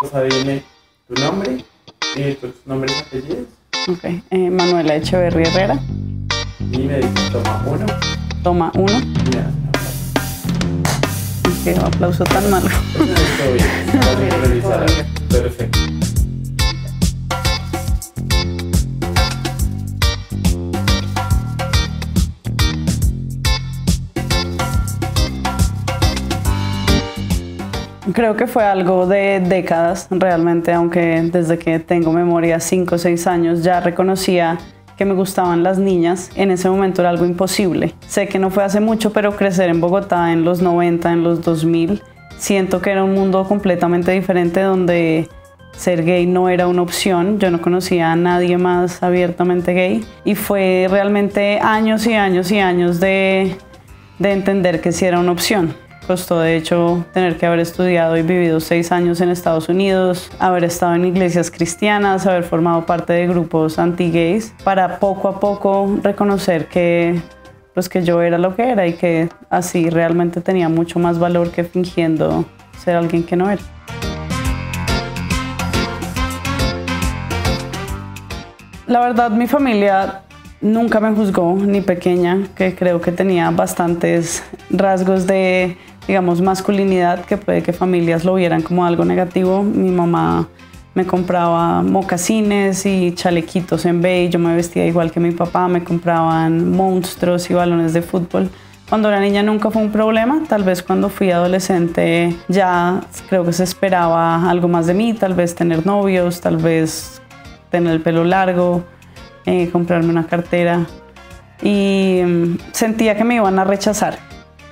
cosa viene tu nombre, y tus nombres y apellidos. Ok. Eh, Manuela Echeverri Herrera. Y me dices toma uno. Toma uno. Ya. Qué aplauso tan malo. Perfecto. Creo que fue algo de décadas realmente, aunque desde que tengo memoria, 5 o 6 años, ya reconocía que me gustaban las niñas. En ese momento era algo imposible. Sé que no fue hace mucho, pero crecer en Bogotá en los 90, en los 2000, siento que era un mundo completamente diferente donde ser gay no era una opción. Yo no conocía a nadie más abiertamente gay y fue realmente años y años y años de, de entender que sí era una opción. Costó de hecho tener que haber estudiado y vivido seis años en Estados Unidos, haber estado en iglesias cristianas, haber formado parte de grupos anti-gays, para poco a poco reconocer que, pues, que yo era lo que era y que así realmente tenía mucho más valor que fingiendo ser alguien que no era. La verdad, mi familia nunca me juzgó, ni pequeña, que creo que tenía bastantes rasgos de digamos, masculinidad, que puede que familias lo vieran como algo negativo. Mi mamá me compraba mocasines y chalequitos en Bay, yo me vestía igual que mi papá, me compraban monstruos y balones de fútbol. Cuando era niña nunca fue un problema, tal vez cuando fui adolescente ya creo que se esperaba algo más de mí, tal vez tener novios, tal vez tener el pelo largo, eh, comprarme una cartera y mm, sentía que me iban a rechazar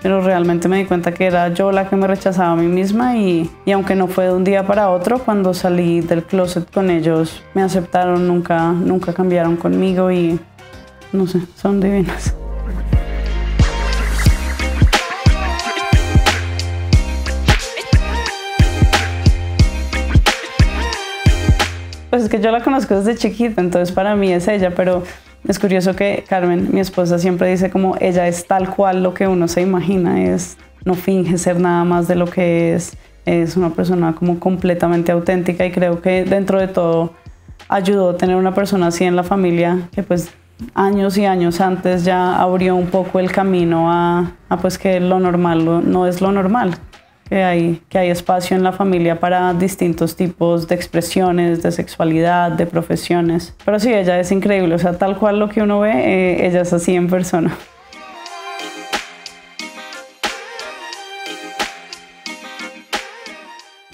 pero realmente me di cuenta que era yo la que me rechazaba a mí misma y, y, aunque no fue de un día para otro, cuando salí del closet con ellos me aceptaron, nunca, nunca cambiaron conmigo y no sé, son divinas. Pues es que yo la conozco desde chiquita, entonces para mí es ella, pero es curioso que Carmen, mi esposa, siempre dice como ella es tal cual lo que uno se imagina, es no finge ser nada más de lo que es, es una persona como completamente auténtica y creo que dentro de todo ayudó tener una persona así en la familia que pues años y años antes ya abrió un poco el camino a, a pues que lo normal no es lo normal, que hay, que hay espacio en la familia para distintos tipos de expresiones, de sexualidad, de profesiones. Pero sí, ella es increíble, o sea, tal cual lo que uno ve, eh, ella es así en persona.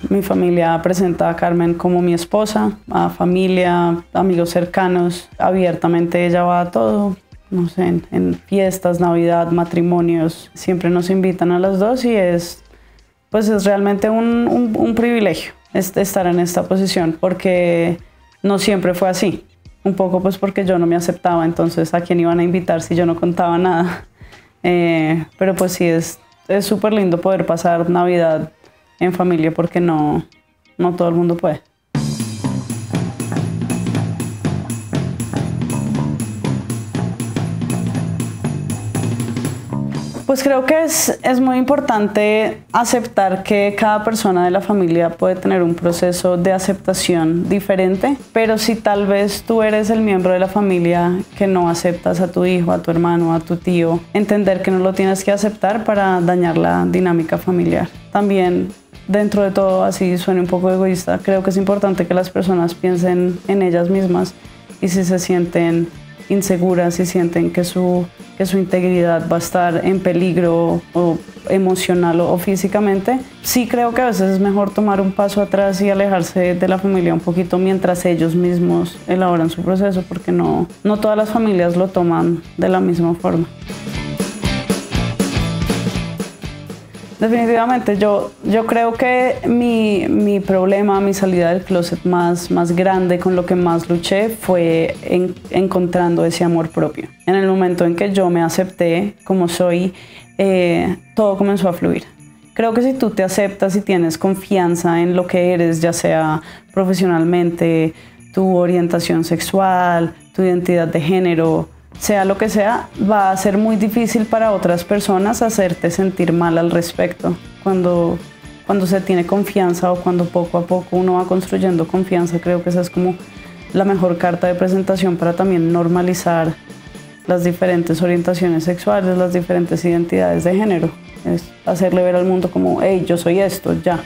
Mi familia presenta a Carmen como mi esposa, a familia, amigos cercanos, abiertamente ella va a todo, no sé, en, en, fiestas, Navidad, matrimonios, siempre nos invitan a las dos y es pues es realmente un, privilegio estar en esta posición porque no siempre fue así. Un poco pues porque yo no me aceptaba, entonces a quién iban a invitar si yo no contaba nada. Eh, pero pues sí, es súper lindo poder pasar Navidad en familia porque no, no todo el mundo puede. Pues creo que es, es muy importante aceptar que cada persona de la familia puede tener un proceso de aceptación diferente, pero si tal vez tú eres el miembro de la familia que no aceptas a tu hijo, a tu hermano, a tu tío, entender que no lo tienes que aceptar para dañar la dinámica familiar. También dentro de todo, así suena un poco egoísta, creo que es importante que las personas piensen en ellas mismas y si se sienten inseguras y sienten que su, que su integridad va a estar en peligro o emocional o, físicamente, sí creo que a veces es mejor tomar un paso atrás y alejarse de la familia un poquito mientras ellos mismos elaboran su proceso, porque no, no todas las familias lo toman de la misma forma. Definitivamente, yo, yo creo que mi, mi, problema, mi salida del closet más, más grande, con lo que más luché, fue en, encontrando ese amor propio. En el momento en que yo me acepté como soy, eh, todo comenzó a fluir. Creo que si tú te aceptas y tienes confianza en lo que eres, ya sea profesionalmente, tu orientación sexual, tu identidad de género, sea lo que sea, va a ser muy difícil para otras personas hacerte sentir mal al respecto. Cuando, cuando se tiene confianza o cuando poco a poco uno va construyendo confianza, creo que esa es como la mejor carta de presentación para también normalizar las diferentes orientaciones sexuales, las diferentes identidades de género. Es hacerle ver al mundo como, hey, yo soy esto, ya.